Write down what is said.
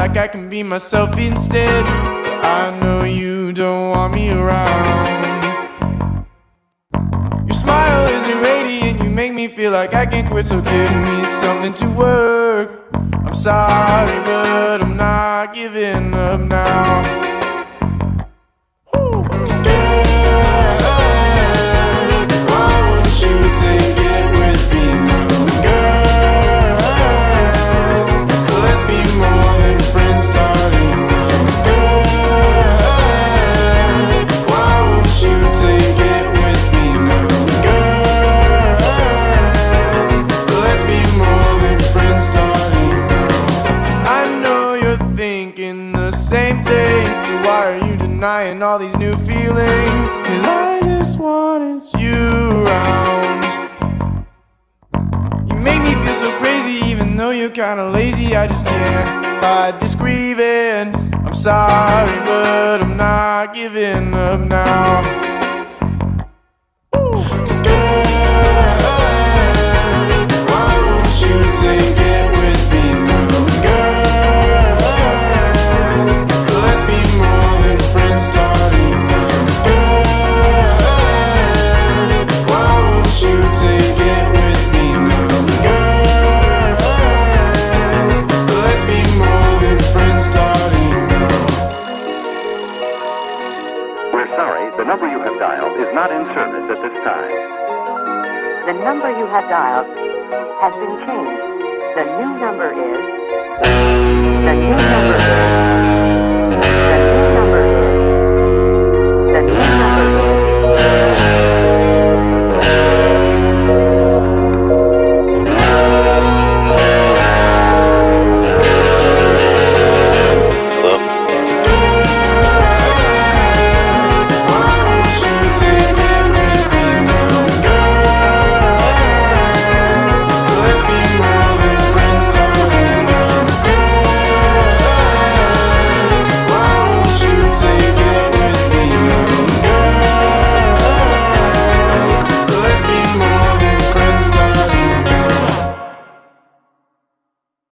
like I can be myself instead. I know you don't want me around. Your smile is irradiant, you make me feel like I can quit, so give me something to work. I'm sorry, but I'm not giving up now. Denying all these new feelings? Cause I just wanted you around. You make me feel so crazy even though you're kinda lazy. I just can't hide this grieving. I'm sorry but I'm not giving up now. The not in service at this time. The number you have dialed has been changed. The new number is. The new number